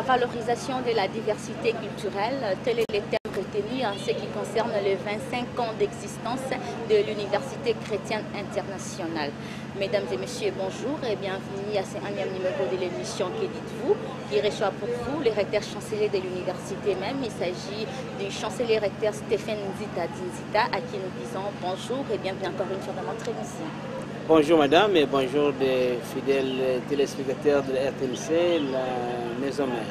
la valorisation de la diversité culturelle, tel est le thème retenu en ce qui concerne les 25 ans d'existence de l'Université chrétienne internationale. Mesdames et messieurs, bonjour et bienvenue à ce énième numéro de l'émission Que dites-vous qui reçoit pour vous le recteur chancelier de l'université même. Il s'agit du chancelier recteur Stéphane Nzita Dinzita à qui nous disons bonjour et bienvenue encore une fois dans notre émission. Bonjour madame et bonjour des fidèles téléspectateurs de la RTNC, la maison mère.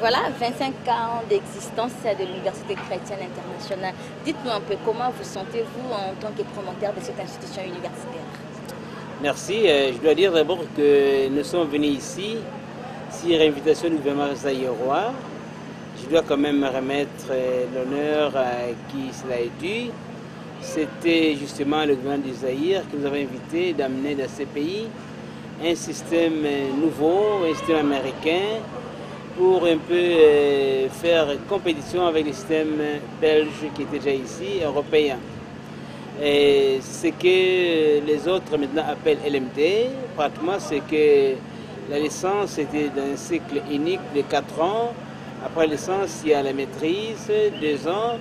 Voilà, 25 ans d'existence de l'Université chrétienne internationale. Dites-nous un peu comment vous sentez-vous en tant que promoteur de cette institution universitaire? Merci. Je dois dire d'abord que nous sommes venus ici sur invitation du gouvernement zaïrois. Je dois quand même remettre euh, l'honneur à qui cela est dû. C'était justement le du Zaïre qui nous avait invité d'amener dans ces pays un système nouveau, un système américain, pour un peu euh, faire compétition avec le système belge qui était déjà ici, européen. Et ce que les autres maintenant appellent LMD, pratiquement, c'est que la licence était d'un cycle unique de 4 ans. Après la licence, il y a la maîtrise, 2 ans,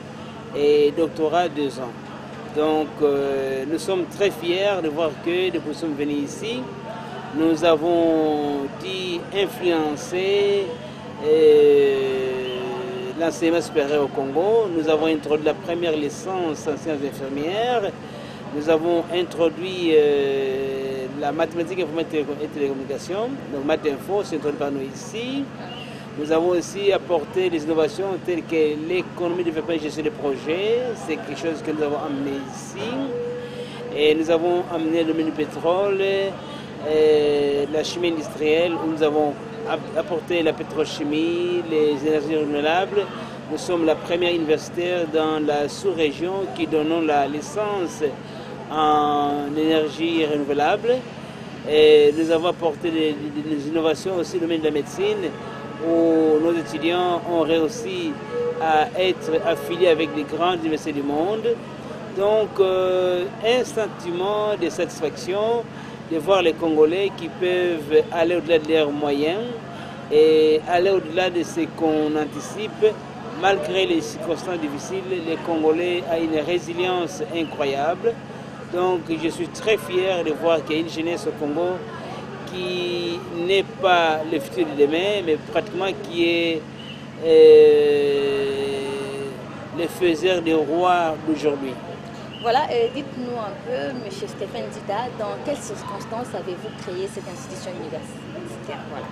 et doctorat, 2 ans. Donc, euh, nous sommes très fiers de voir que nous sommes venus ici, nous avons dit influencer l'enseignement supérieur au Congo. Nous avons introduit la première licence en sciences infirmières. Nous avons introduit euh, la mathématique, informatique et télécommunication. Donc, MathInfo, c'est introduit par nous ici. Nous avons aussi apporté des innovations telles que l'économie de développement et gestion des projets. C'est quelque chose que nous avons amené ici. Et nous avons amené le domaine du pétrole, et la chimie industrielle, où nous avons apporté la pétrochimie, les énergies renouvelables. Nous sommes la première université dans la sous-région qui donnons la licence en énergie renouvelable. Et nous avons apporté des, des innovations aussi dans le domaine de la médecine où nos étudiants ont réussi à être affiliés avec les grandes universités du monde. Donc, euh, un sentiment de satisfaction de voir les Congolais qui peuvent aller au-delà de leurs moyens et aller au-delà de ce qu'on anticipe. Malgré les circonstances difficiles, les Congolais ont une résilience incroyable. Donc, je suis très fier de voir qu'il y a une jeunesse au Congo qui n'est pas le futur de demain, mais pratiquement qui est euh, le faiseur des rois d'aujourd'hui. Voilà, euh, dites-nous un peu, M. Stéphane Dida, dans quelles circonstances avez-vous créé cette institution universitaire? Voilà.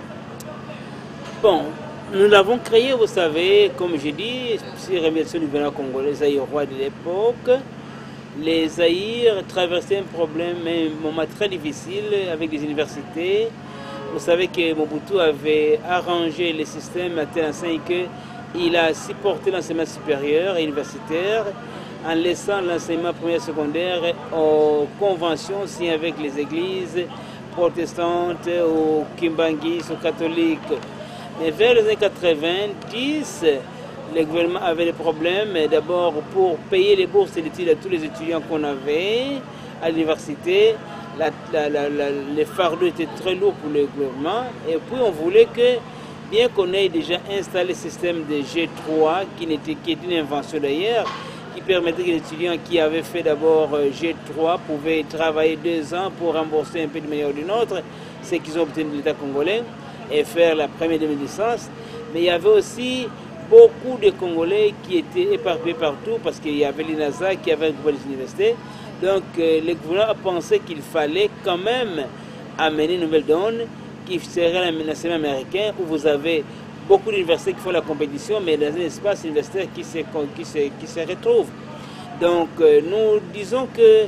Bon, nous l'avons créée, vous savez, comme j'ai dit, sur remerciement du gouvernement congolais, roi de l'époque les Zaïres traversaient un problème, un moment très difficile avec les universités. Vous savez que Mobutu avait arrangé le système à tel enseigne qu'il a supporté l'enseignement supérieur et universitaire en laissant l'enseignement primaire et secondaire aux conventions signées avec les églises protestantes, aux kimbangis, aux catholiques. Mais vers les années 90, le gouvernement avait des problèmes, d'abord pour payer les bourses d'études à tous les étudiants qu'on avait à l'université. les fardeaux étaient très lourds pour le gouvernement. Et puis on voulait que, bien qu'on ait déjà installé le système de G3, qui, était, qui est une invention d'ailleurs, qui permettait que les étudiants qui avaient fait d'abord G3 pouvaient travailler deux ans pour rembourser un peu de manière ou d'une autre, ce qu'ils ont obtenu de l'État congolais, et faire la première demi-licence. Mais il y avait aussi beaucoup de Congolais qui étaient éparpillés partout parce qu'il y avait l'INASA qui avait un des universités. Donc euh, le gouvernement a pensé qu'il fallait quand même amener une nouvelle donne qui serait l'enseignement américain où vous avez beaucoup d'universités qui font la compétition mais dans un espace universitaire qui se, qui retrouve. Donc euh, nous disons que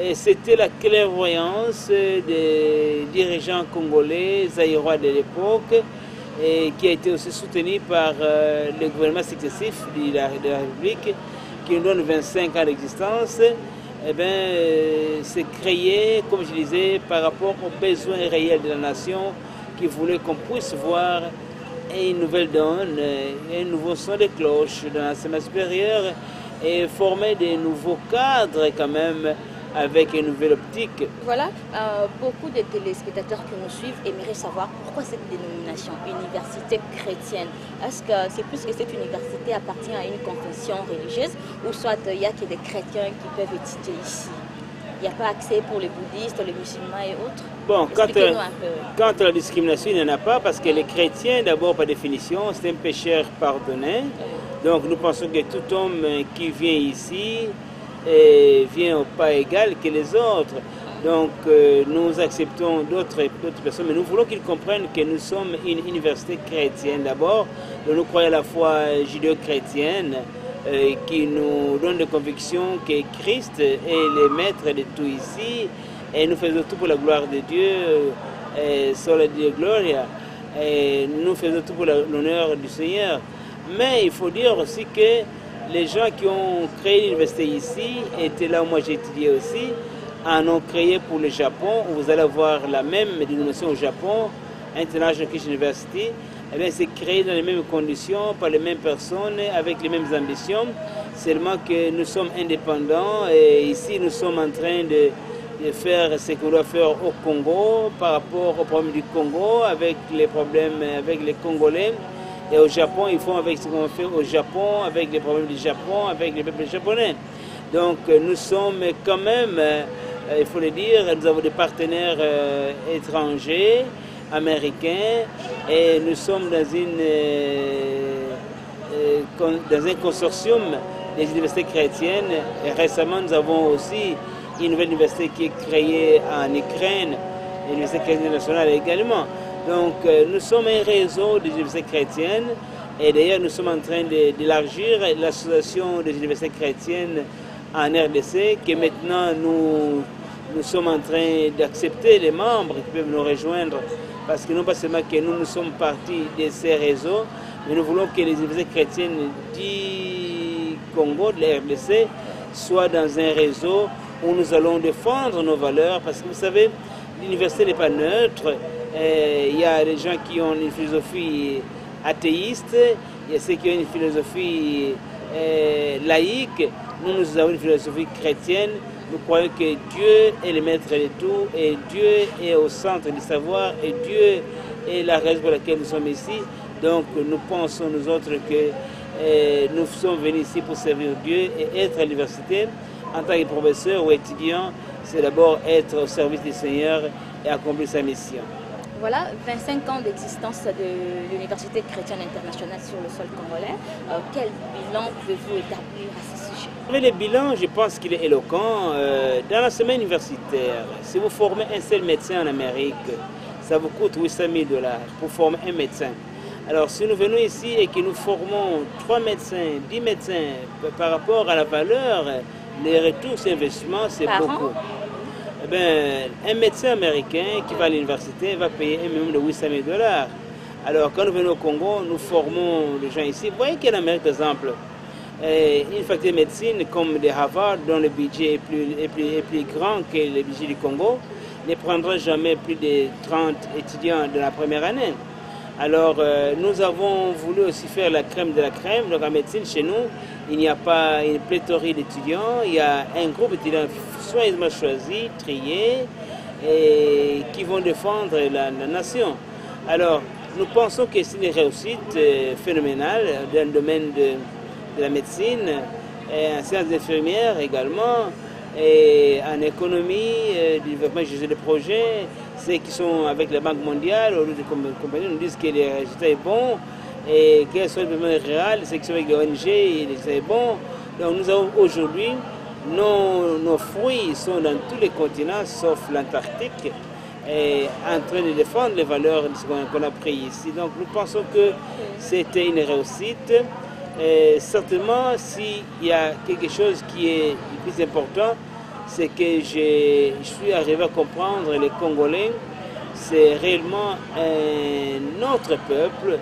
euh, c'était la clairvoyance des dirigeants congolais, zaïrois de l'époque, et qui a été aussi soutenu par euh, le gouvernement successif de la, la, République, qui nous donne 25 ans d'existence, eh bien, euh, c'est créé, comme je disais, par rapport aux besoins réels de la nation, qui voulait qu'on puisse voir une nouvelle donne, un nouveau son de cloche dans l'enseignement supérieur et former des nouveaux cadres quand même avec une nouvelle optique. Voilà, euh, beaucoup de téléspectateurs qui nous suivent aimeraient savoir pourquoi cette dénomination, université chrétienne. Est-ce que c'est plus que cette université appartient à une confession religieuse ou soit il y a que des chrétiens qui peuvent étudier ici? Il n'y a pas accès pour les bouddhistes, les musulmans et autres? Bon, quand, quant à la discrimination, il n'y en a pas parce que les chrétiens, d'abord par définition, c'est un pécheur pardonné. Donc nous pensons que tout homme qui vient ici et vient au pas égal que les autres. Donc euh, nous acceptons d'autres personnes, mais nous voulons qu'ils comprennent que nous sommes une université chrétienne d'abord. Nous croyons à la foi judéo-chrétienne euh, qui nous donne des convictions que Christ est le maître de tout ici et nous faisons tout pour la gloire de Dieu, et la Dieu gloria, et nous faisons tout pour l'honneur du Seigneur. Mais il faut dire aussi que les gens qui ont créé l'université ici étaient là où moi j'ai étudié aussi, en ont créé pour le Japon, vous allez voir la même dénomination au Japon, International Christian University. Eh c'est créé dans les mêmes conditions, par les mêmes personnes, avec les mêmes ambitions, seulement que nous sommes indépendants et ici nous sommes en train de, de faire ce qu'on doit faire au Congo par rapport aux problèmes du Congo, avec les problèmes avec les Congolais. Et au Japon, ils font avec ce qu'on fait au Japon, avec les problèmes du Japon, avec les peuples japonais. Donc euh, nous sommes quand même, euh, il faut le dire, nous avons des partenaires euh, étrangers, américains, et nous sommes dans, un consortium des universités chrétiennes. Et récemment, nous avons aussi une nouvelle université qui est créée en Ukraine, l'université chrétienne nationale également. Donc euh, nous sommes un réseau des universités chrétiennes et d'ailleurs nous sommes en train d'élargir l'association des universités chrétiennes en RDC, que maintenant nous, nous sommes en train d'accepter les membres qui peuvent nous rejoindre, parce que non pas seulement que nous, nous sommes partis de ces réseaux, mais nous voulons que les universités chrétiennes du Congo, de la RDC, soient dans un réseau où nous allons défendre nos valeurs, parce que vous savez, l'université n'est pas neutre. Il y a des gens qui ont une philosophie athéiste, il y a ceux qui ont une philosophie euh, laïque. Nous, nous avons une philosophie chrétienne. Nous croyons que Dieu est le maître de tout et Dieu est au centre du savoir et Dieu est la raison pour laquelle nous sommes ici. Donc nous pensons, nous autres, que euh, nous sommes venus ici pour servir Dieu et être à l'université en tant que professeur ou étudiant, c'est d'abord être au service du Seigneur et accomplir sa mission. Voilà, 25 ans d'existence de l'Université chrétienne internationale sur le sol congolais. Euh, quel bilan pouvez-vous établir à ce sujet? Le bilan, je pense qu'il est éloquent. Euh, dans la semaine universitaire, si vous formez un seul médecin en Amérique, ça vous coûte 800 000 dollars pour former un médecin. Alors si nous venons ici et que nous formons 3 médecins, 10 médecins par rapport à la valeur les retours sur investissement, c'est beaucoup. Eh ben, un médecin américain qui va à l'université va payer un minimum de 800 000 dollars. Alors, quand nous venons au Congo, nous formons les gens ici. Vous voyez qu'en Amérique, par exemple, eh, une faculté de médecine comme de Harvard, dont le budget est plus, est plus, est plus grand que le budget du Congo, ne prendra jamais plus de 30 étudiants de la première année. Alors, euh, nous avons voulu aussi faire la crème de la crème. Donc, en médecine, chez nous, il n'y a pas une pléthorie d'étudiants. Il y a un groupe d'étudiants soigneusement choisi, trié, et qui vont défendre la, nation. Alors, nous pensons que c'est une réussite euh, phénoménale dans le domaine de, la médecine, et en sciences infirmières également, et en économie, euh, développement de projets ceux qui sont avec la Banque mondiale, ou les compagnies, nous disent que les résultats sont bons et quels sont les problèmes réels, ceux qui sont avec les ONG, c'est bon. Donc nous avons aujourd'hui, nos, fruits sont dans tous les continents sauf l'Antarctique et en train de défendre les valeurs qu'on a pris ici. Donc nous pensons que c'était une réussite. Et certainement, s'il y a quelque chose qui est plus important, c'est que je suis arrivé à comprendre les Congolais, c'est réellement un autre peuple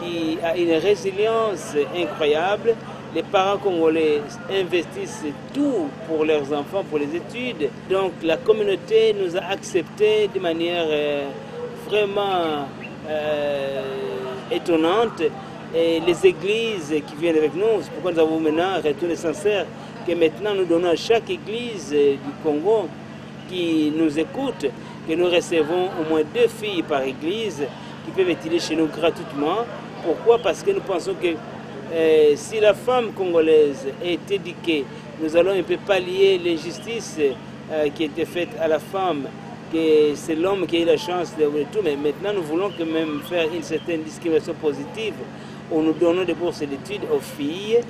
qui a une résilience incroyable. Les parents congolais investissent tout pour leurs enfants, pour les études. Donc la communauté nous a acceptés de manière euh, vraiment euh, étonnante. Et les églises qui viennent avec nous, c'est pourquoi nous avons maintenant retourné sincère que maintenant nous donnons à chaque église du Congo qui nous écoute que nous recevons au moins deux filles par église qui peuvent étudier chez nous gratuitement. Pourquoi? Parce que nous pensons que euh, si la femme congolaise est éduquée, nous allons un peu pallier l'injustice euh, qui était faite à la femme, que c'est l'homme qui a eu la chance de tout. Mais maintenant, nous voulons quand même faire une certaine discrimination positive où nous donnons des bourses d'études aux filles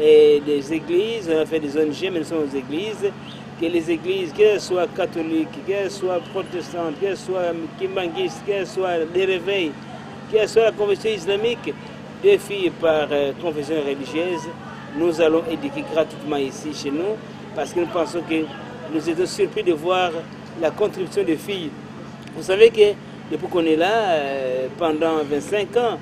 et des églises. On a fait des ONG, mais nous sommes aux églises que les églises, qu'elles soient catholiques, qu'elles soient protestantes, qu'elles soient kimbanguistes, qu'elles soient des réveils, qu'elles soient la confession islamique, deux filles par euh, confession religieuse, nous allons éduquer gratuitement ici chez nous parce que nous pensons que nous étions surpris de voir la contribution des filles. Vous savez que depuis qu'on est là, euh, pendant 25 ans,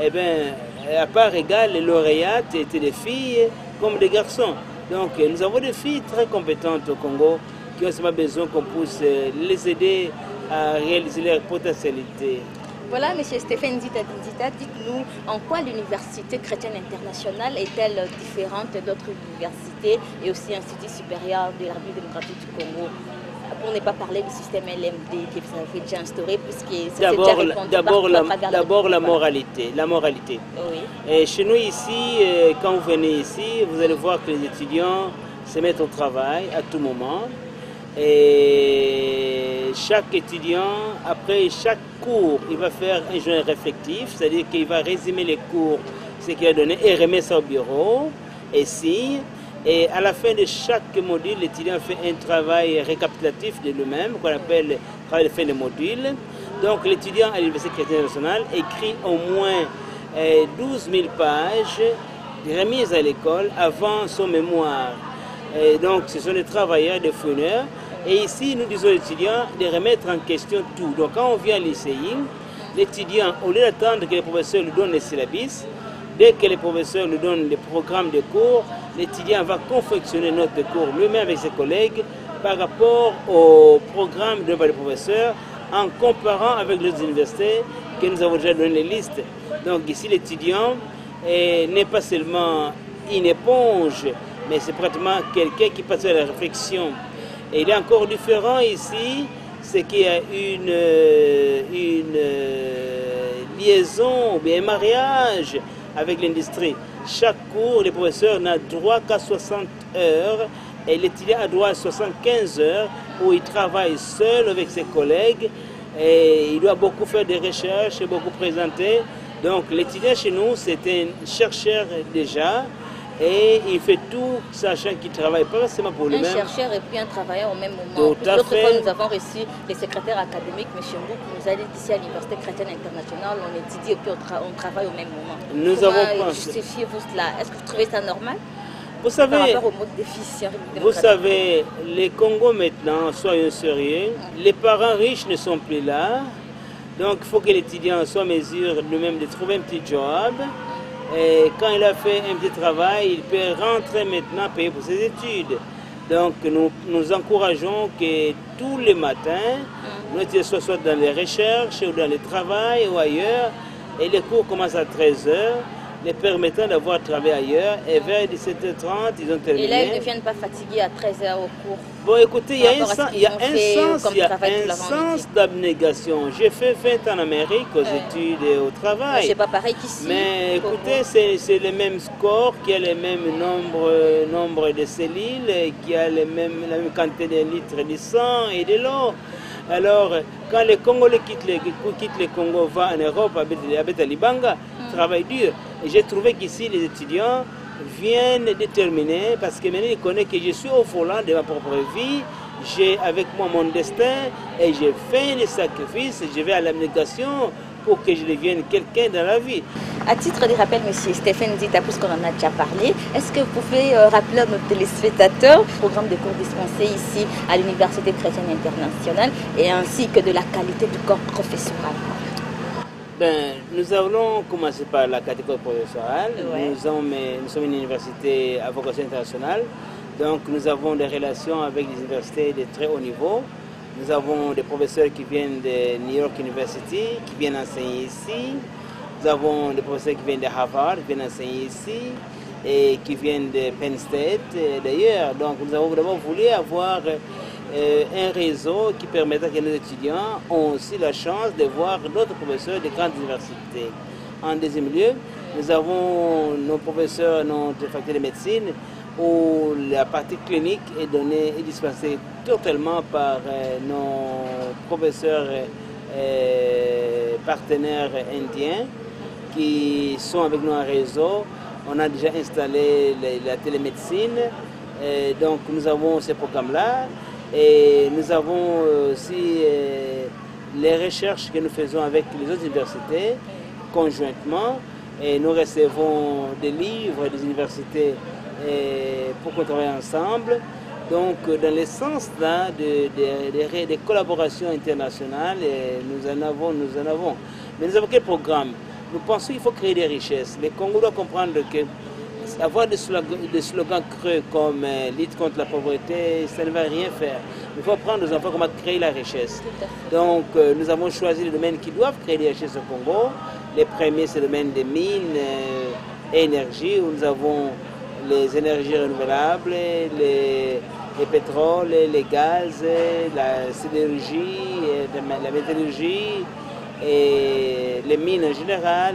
eh bien, à part égale, les lauréates étaient des filles comme des garçons. Donc nous avons des filles très compétentes au Congo qui ont seulement besoin qu'on puisse euh, les aider à réaliser leur potentialité. Voilà, M. Stéphane Dita, dites-nous en quoi l'Université chrétienne internationale est-elle différente d'autres universités et aussi instituts supérieurs de la République démocratique du Congo pour ne pas parler du système LMD vous avez déjà instauré, puisque D'abord, la, d'abord la moralité. La moralité. Oui. Et chez nous ici, euh, quand vous venez ici, vous allez voir que les étudiants se mettent au travail à tout moment. Et chaque étudiant, après chaque cours, il va faire un journal réflectif, c'est-à-dire qu'il va résumer les cours, ce qu'il a donné, et remettre ça au bureau, et signe. Et à la fin de chaque module, l'étudiant fait un travail récapitulatif de lui-même, qu'on appelle le travail de fin de module. Donc l'étudiant à l'Université chrétienne nationale écrit au moins 12 000 pages remises à l'école avant son mémoire. Donc ce sont des travailleurs, des fouineurs. Et ici, nous disons aux étudiants de remettre en question tout. Donc quand on vient à lycée, l'étudiant, au lieu d'attendre que les professeurs lui donnent les syllabus, dès que les professeurs lui donnent les programmes de cours, l'étudiant va confectionner notre cours lui-même avec ses collègues par rapport au programme donné par les professeurs en comparant avec les universités que nous avons déjà donné les listes. Donc ici, l'étudiant n'est pas seulement une éponge, mais c'est pratiquement quelqu'un qui passe à la réflexion. Et il est encore différent ici, c'est qu'il y a une, une liaison ou bien un mariage avec l'industrie. Chaque cours, le professeur n'a droit qu'à 60 heures et l'étudiant a droit à 75 heures où il travaille seul avec ses collègues et il doit beaucoup faire des recherches et beaucoup présenter. Donc l'étudiant chez nous, c'est un chercheur déjà et il fait tout sachant qu'il travaille pas forcément pour lui-même. Un chercheur et puis un travailleur au même moment. Fait. fois, nous avons reçu les secrétaires académiques, M. Mbouk, nous a dit ici à l'Université chrétienne internationale, on étudie et puis on, tra on travaille au même moment. Nous Comment avons pensé. justifiez-vous cela? Est-ce que vous trouvez ça normal? Vous par savez, rapport au mode déficient Vous savez, les Congo maintenant, soyons sérieux, les parents riches ne sont plus là. Donc il faut que l'étudiant soit en mesure lui-même de trouver un petit job. Et quand il a fait un petit travail, il peut rentrer maintenant payer pour ses études. Donc nous, nous encourageons que tous les matins, étudiants soient soit dans les recherches ou dans le travail ou ailleurs. Et les cours commencent à 13h, les permettant d'avoir travaillé ailleurs. Et vers 17h30, ils ont terminé. Et là, ils ne deviennent pas fatigués à 13h au cours. Bon, écoutez, il y a un sens, il y a un sens, y a un sens d'abnégation. J'ai fait 20 ans en Amérique aux Ouais. études et au travail. C'est pas pareil qu'ici. Mais écoutez, c'est le même score, qui a le même nombre, nombre de cellules, qui a le même, la même quantité de litres de sang et de l'eau. Alors, quand les Congolais quittent le, quittent le Congo, vont en Europe, habitent à Libanga, travaillent dur. Et j'ai trouvé qu'ici, les étudiants viennent déterminer, parce que maintenant, ils connaissent que je suis au volant de ma propre vie, j'ai avec moi mon destin, et j'ai fait des sacrifices, je vais à l'abnégation pour que je devienne quelqu'un dans la vie. À titre de rappel, Monsieur Stéphane Dita, puisqu'on en a déjà parlé, est-ce que vous pouvez euh, rappeler à nos téléspectateurs le programme de cours dispensé ici à l'Université chrétienne internationale et ainsi que de la qualité du corps professoral? Ben, nous allons commencer par la catégorie professorale. Ouais. Nous, sommes, nous sommes une université à vocation internationale, donc nous avons des relations avec des universités de très haut niveau. Nous avons des professeurs qui viennent de New York University, qui viennent enseigner ici. Nous avons des professeurs qui viennent de Harvard, qui viennent enseigner ici. et qui viennent de Penn State d'ailleurs. Donc nous avons vraiment voulu avoir euh, un réseau qui permettra que nos étudiants ont aussi la chance de voir d'autres professeurs de grandes universités. En deuxième lieu, nous avons nos professeurs, notre faculté de médecine, où la partie clinique est donnée et dispensée totalement par euh, nos professeurs euh, partenaires indiens qui sont avec nous en réseau. On a déjà installé la télémédecine. donc nous avons ce programme-là. Et nous avons aussi euh, les recherches que nous faisons avec les autres universités conjointement. Et nous recevons des livres des universités euh, pour qu'on travaille ensemble. Donc, dans le sens là, de, collaborations internationales, nous en avons, nous en avons. Mais nous avons quel programme? Nous pensons qu'il faut créer des richesses. Le Congo doit comprendre que avoir des slogans, creux comme euh, lutte contre la pauvreté, ça ne va rien faire. Il faut apprendre aux enfants comment créer la richesse. Donc, euh, nous avons choisi les domaines qui doivent créer des richesses au Congo. Les premiers, c'est le domaine des mines euh, et énergie, où nous avons les énergies renouvelables, les, pétroles, les gaz, la sidérurgie, la métallurgie et les mines en général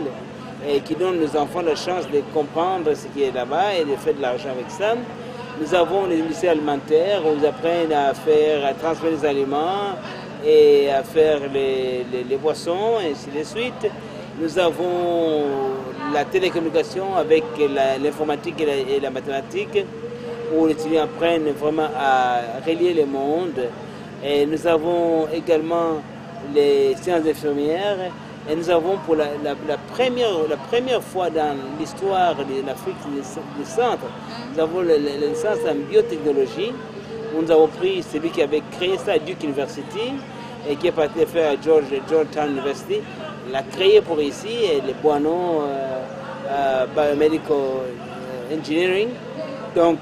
et qui donne aux enfants la chance de comprendre ce qui est là-bas et de faire de l'argent avec ça. Nous avons les lycées alimentaires où ils apprennent à faire, à transférer les aliments et à faire les, les, boissons, et ainsi de suite. Nous avons la télécommunication avec l'informatique et, et, la mathématique, où les étudiants apprennent vraiment à relier le monde. Et nous avons également les sciences infirmières et nous avons pour la, première, la première fois dans l'histoire de l'Afrique du centre, nous avons licence en biotechnologie. Où nous avons pris celui qui avait créé ça à Duke University et qui est parti faire à George, Georgetown University. L'a créé pour ici, et les Boineaux euh, euh, Biomedical euh, Engineering. Donc,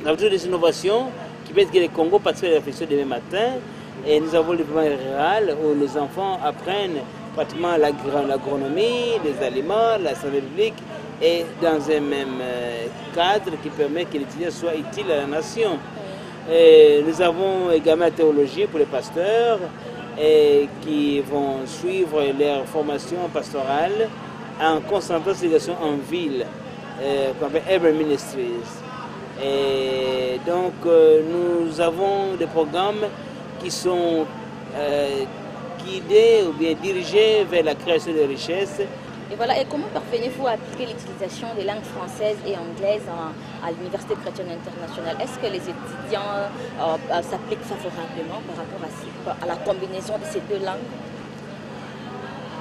nous avons toujours des innovations qui permettent que le Congo participe à la réflexion demain matin. Et nous avons le développement rural où les enfants apprennent pratiquement l'agronomie, les aliments, la santé publique, et dans un même euh, cadre qui permet que l'étudiant soit utile à la nation. nous avons également la théologie pour les pasteurs et qui vont suivre leur formation pastorale en concentrant situation en ville, euh, comme Ever Ministries. Et donc, euh, nous avons des programmes qui sont guidés ou bien dirigés vers la création de richesses. Et voilà, et comment parvenez-vous à appliquer l'utilisation des langues françaises et anglaises à l'Université chrétienne internationale? Est-ce que les étudiants euh, euh, s'appliquent favorablement par rapport à, la combinaison de ces deux langues?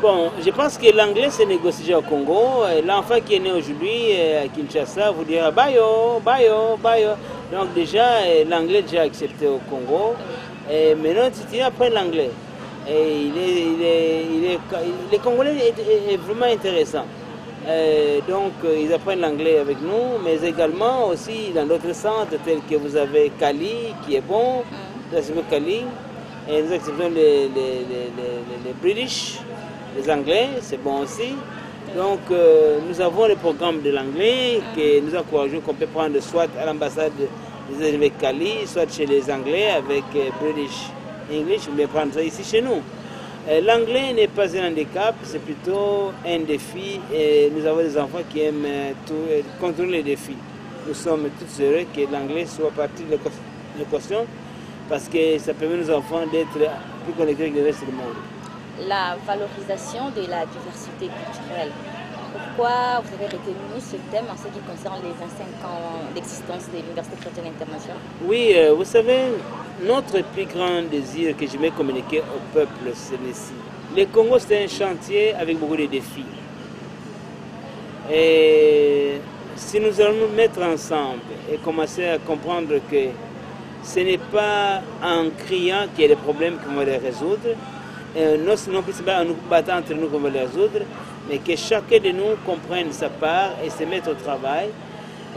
Bon, je pense que l'anglais se négocie au Congo. L'enfant qui est né aujourd'hui à Kinshasa vous dira Bayo, Bayo, Bayo. Donc déjà, l'anglais est déjà accepté au Congo. Et maintenant, les étudiants apprennent l'anglais. Et il est, il est, il est, les Congolais est, vraiment intéressant. Euh, donc, euh, ils apprennent l'anglais avec nous, mais également aussi dans d'autres centres, tels que vous avez Kali, qui est bon, mm. Kali, et nous acceptons les, les, les, les British, les Anglais, c'est bon aussi. Donc, euh, nous avons le programme de l'anglais que nous encourageons qu'on peut prendre soit à l'ambassade des Kali, soit chez les Anglais avec British English, mais prendre ça ici chez nous. Euh, l'anglais n'est pas un handicap, c'est plutôt un défi et nous avons des enfants qui aiment euh, tout, euh, contrôler les défis. Nous sommes tous heureux que l'anglais soit partie de l'équation parce que ça permet aux enfants d'être plus connectés avec le reste du monde. La valorisation de la diversité culturelle. Pourquoi vous avez retenu ce thème en ce qui concerne les 25 ans d'existence de l'Université chrétienne internationale? Oui, vous savez, notre plus grand désir que je vais communiquer au peuple, c'est ici. Le Congo, c'est un chantier avec beaucoup de défis. Et si nous allons nous mettre ensemble et commencer à comprendre que ce n'est pas en criant qu'il y a des problèmes qu'on va les résoudre, et non, sinon pas en nous battant entre nous qu'on va les résoudre, mais que chacun de nous comprenne sa part et se mette au travail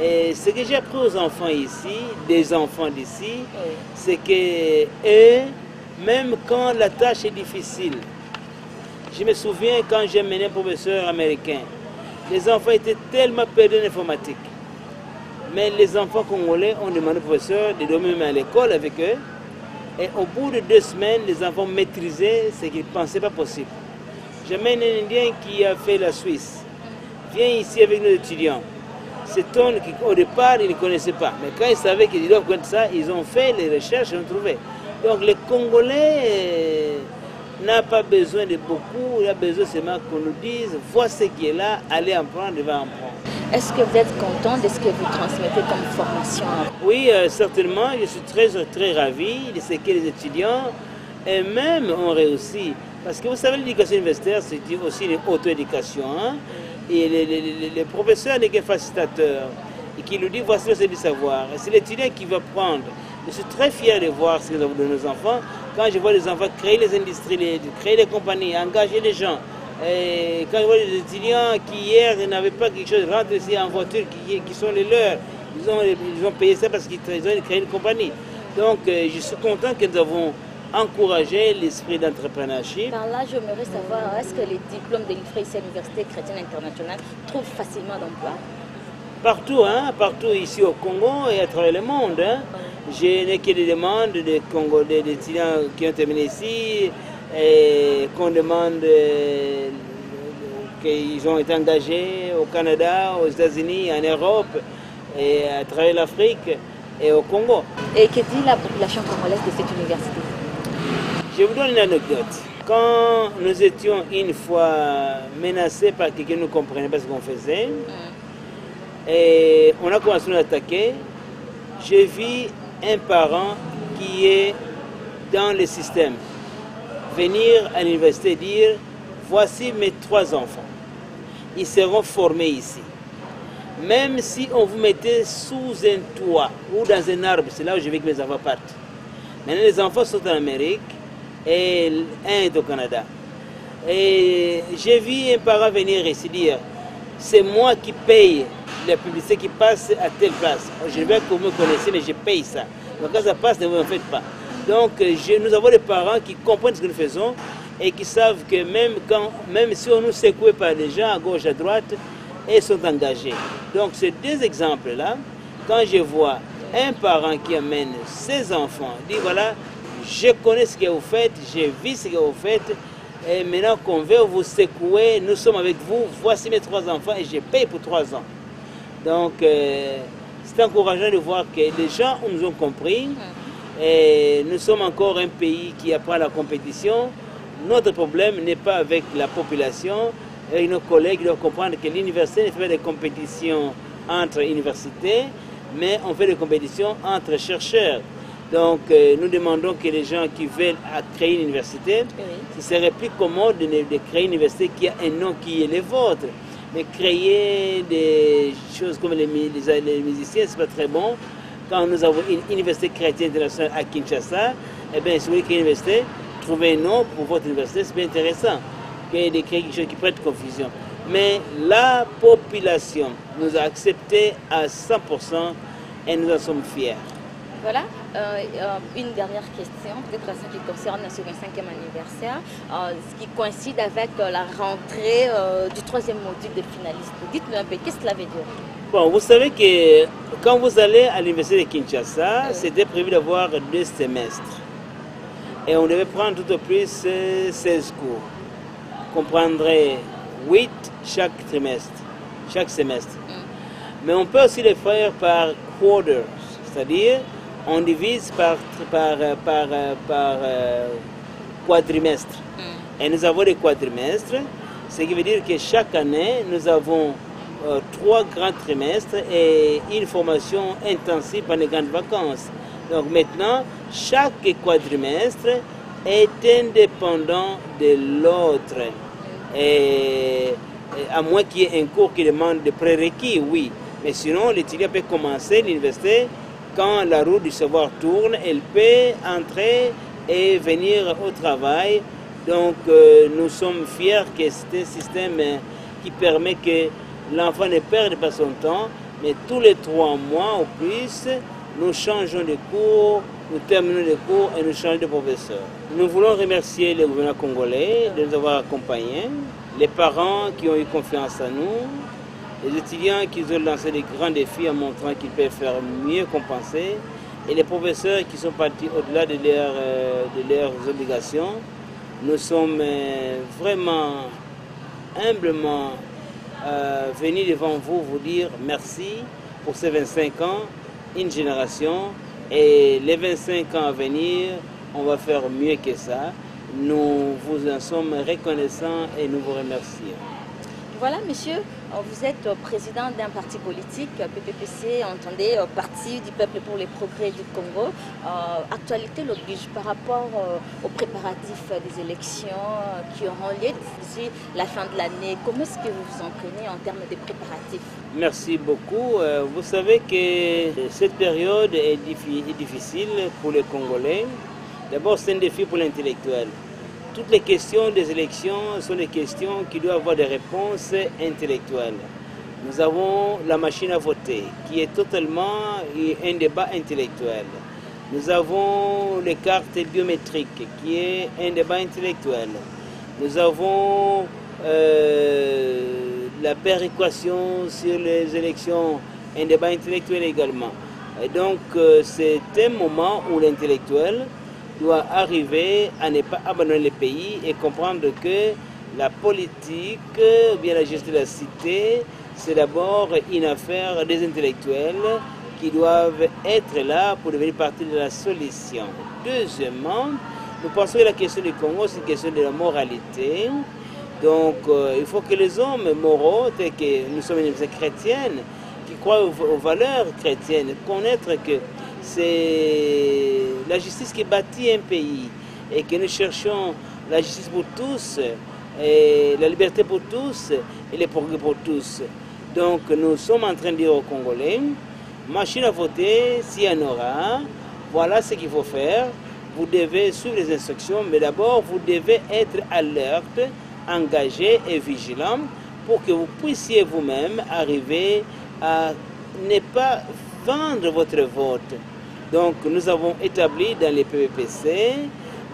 et ce que j'ai appris aux enfants ici, des enfants d'ici, c'est que eux, même quand la tâche est difficile, je me souviens quand j'ai mené un professeur américain, les enfants étaient tellement perdus en informatique. Mais les enfants congolais ont demandé au professeur de dormir à l'école avec eux. Et au bout de deux semaines, les enfants maîtrisaient ce qu'ils ne pensaient pas possible. J'amène un Indien qui a fait la Suisse. Vient ici avec nos étudiants. Cet homme qu'au départ, ils ne connaissaient pas. Mais quand ils savaient qu'ils doivent connaître ça, ils ont fait les recherches et ont trouvé. Donc les Congolais euh, n'ont pas besoin de beaucoup, il a besoin seulement qu'on nous dise, voici ce qui est là, allez en prendre, va en prendre. Est-ce que vous êtes content de ce que vous transmettez comme formation? Oui, euh, certainement. Je suis très, très ravi de ce que les étudiants eux-mêmes ont réussi. Parce que vous savez, l'éducation universitaire, c'est aussi une auto-éducation. Hein. Et les, les, les professeurs n'est qu'un facilitateur et qui nous dit voici ce du savoir. C'est l'étudiant qui va prendre. Je suis très fier de voir ce que nous avons de nos enfants. Quand je vois les enfants créer les industries, créer les compagnies, engager les gens, et quand je vois les étudiants qui hier n'avaient pas quelque chose, rentrent ici en voiture qui, qui sont les leurs, ils ont, ils ont payé ça parce qu'ils ont créé une compagnie. Donc euh, je suis content que nous avons encouragé l'esprit d'entrepreneurship. Par là, j'aimerais savoir, est-ce que les diplômes de l'IFRE à l'Université chrétienne internationale trouvent facilement d'emploi? Partout, hein, partout ici au Congo et à travers le monde. Hein. Je n'ai que des demandes des Congolais, des étudiants qui ont terminé ici, et qu'on demande euh, qu'ils ont été engagés au Canada, aux États-Unis, en Europe, et à travers l'Afrique et au Congo. Et que dit la population congolaise de cette université? Je vous donne une anecdote. Quand nous étions une fois menacés par quelqu'un qui ne comprenait pas ce qu'on faisait, et on a commencé à nous attaquer, j'ai vu un parent qui est dans le système venir à l'université dire voici mes trois enfants. Ils seront formés ici. Même si on vous mettait sous un toit ou dans un arbre, c'est là où je veux que mes enfants partent. Maintenant, les enfants sont en Amérique et est au Canada. Et j'ai vu un parent venir ici dire c'est moi qui paye la publicité qui passe à telle place. Je veux que vous me connaissez, mais je paye ça. Donc quand ça passe, ne vous en faites pas. Donc nous avons des parents qui comprennent ce que nous faisons et qui savent que même, quand, même si on nous secoue par des gens à gauche, à droite, ils sont engagés. Donc ces deux exemples-là, quand je vois un parent qui amène ses enfants, dit voilà, je connais ce que vous faites, j'ai vu ce que vous faites, et maintenant qu'on veut vous secouer, nous sommes avec vous, voici mes trois enfants et je paye pour trois ans. Donc euh, c'est encourageant de voir que les gens nous ont compris. Et nous sommes encore un pays qui apprend la compétition. Notre problème n'est pas avec la population. Et nos collègues doivent comprendre que l'université ne fait pas des compétitions entre universités, mais on fait des compétitions entre chercheurs. Donc, euh, nous demandons que les gens qui veulent créer une université, ce serait plus commode de, de, créer une université qui a un nom qui est le vôtre. Mais créer des choses comme les, les, les musiciens, c'est pas très bon quand nous avons une université chrétienne internationale à Kinshasa, eh bien, si vous voulez créer une université, trouver un nom pour votre université, c'est bien intéressant que de créer quelque chose qui prête confusion. Mais la population nous a accepté à 100% et nous en sommes fiers. Voilà, euh, euh, une dernière question, peut-être celle qui concerne ce 25e anniversaire, euh, ce qui coïncide avec la rentrée du troisième module des finalistes. Dites-nous un peu, qu'est-ce que cela veut dire? Bon, vous savez que quand vous allez à l'université de Kinshasa, c'était prévu d'avoir deux semestres. Et on devait prendre tout au plus 16 cours. On prendrait 8 chaque trimestre, chaque semestre. Mm. Mais on peut aussi les faire par quarters, c'est-à-dire on divise par, par, par, par euh, quadrimestre. Mm. Et nous avons des quadrimestres, ce qui veut dire que chaque année, nous avons euh, trois grands trimestres et une formation intensive pendant les grandes vacances. Donc maintenant, chaque quadrimestre est indépendant de l'autre. Et, et, à moins qu'il y ait un cours qui demande des prérequis, oui. Mais sinon, l'étudiant peut commencer l'université quand la roue du savoir tourne, elle peut entrer et venir au travail. Donc euh, nous sommes fiers que c'est un système qui permet que l'enfant ne perde pas son temps, mais tous les trois mois ou plus, nous changeons de cours, nous terminons les cours et nous changeons de professeur. Nous voulons remercier le gouvernement congolais de nous avoir accompagnés, les parents qui ont eu confiance en nous, Les étudiants qui ont lancé des grands défis en montrant qu'ils peuvent faire mieux compenser. Et les professeurs qui sont partis au-delà de, euh, de, leurs obligations. Nous sommes euh, vraiment humblement euh, venus devant vous vous dire merci pour ces 25 ans, une génération. Et les 25 ans à venir, on va faire mieux que ça. Nous vous en sommes reconnaissants et nous vous remercions. Voilà, monsieur, vous êtes président d'un parti politique, PPPC, entendez, Parti du peuple pour les progrès du Congo. Euh, actualité l'oblige par rapport euh, aux préparatifs des élections qui auront lieu d'ici la fin de l'année. Comment est-ce que vous vous en prenez en termes de préparatifs? Merci beaucoup. Euh, vous savez que cette période est difficile pour les Congolais. D'abord, c'est un défi pour l'intellectuel. Toutes les questions des élections sont des questions qui doivent avoir des réponses intellectuelles. Nous avons la machine à voter qui est totalement un débat intellectuel. Nous avons les cartes biométriques qui est un débat intellectuel. Nous avons euh, la péréquation sur les élections, un débat intellectuel également. Et donc euh, c'est un moment où l'intellectuel doit arriver à ne pas abandonner le pays et comprendre que la politique, bien la gestion de la cité, c'est d'abord une affaire des intellectuels qui doivent être là pour devenir partie de la solution. Deuxièmement, nous pensons que la question du Congo, c'est une question de la moralité. Donc, euh, il faut que les hommes moraux, tels que nous sommes une chrétienne, qui croient aux valeurs chrétiennes, connaître que c'est la justice qui bâtit un pays et que nous cherchons la justice pour tous, la liberté pour tous et les progrès pour tous. Donc nous sommes en train de dire aux Congolais, machine à voter, s'il y en aura, voilà ce qu'il faut faire. Vous devez suivre les instructions, mais d'abord vous devez être alerte, engagé et vigilant pour que vous puissiez vous-même arriver à ne pas vendre votre vote. Donc nous avons établi dans les PVPC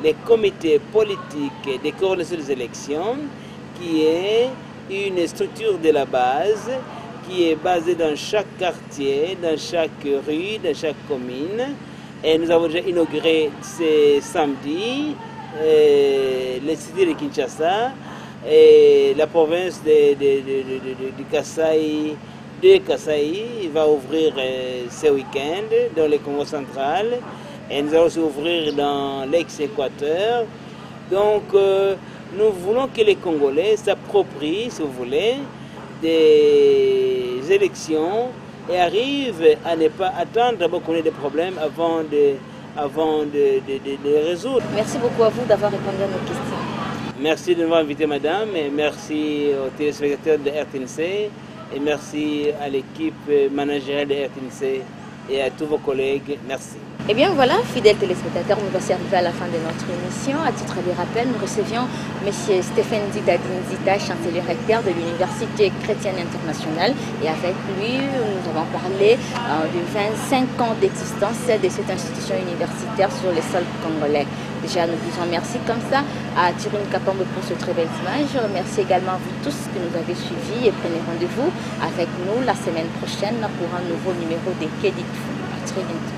les comités politiques des coordinations des élections qui est une structure de la base qui est basée dans chaque quartier, dans chaque rue, dans chaque commune. Et nous avons déjà inauguré ce samedi euh, les cités de Kinshasa et la province de, de, Kassai de Kasaï va ouvrir euh, ce week-end dans le Congo central et nous allons aussi ouvrir dans l'ex-Équateur. Donc euh, nous voulons que les Congolais s'approprient, si vous voulez, des élections et arrivent à ne pas attendre d'abord qu'on ait des problèmes avant de, avant de, les résoudre. Merci beaucoup à vous d'avoir répondu à nos questions. Merci de m'avoir invité, madame, et merci aux téléspectateurs de RTNC. Et merci à l'équipe managériale de RTNC et à tous vos collègues. Merci. Eh bien voilà, fidèles téléspectateurs, nous voici arrivés à la fin de notre émission. À titre de rappel, nous recevions M. Stéphane Zita, chancelier recteur de l'Université chrétienne internationale. Et avec lui, nous avons parlé euh, de 25 ans d'existence de cette institution universitaire sur les sols congolais. Déjà, nous disons merci comme ça à Thierry Kapambe pour ce très belle image. Merci également à vous tous qui nous avez suivis et prenez rendez-vous avec nous la semaine prochaine pour un nouveau numéro des très bientôt.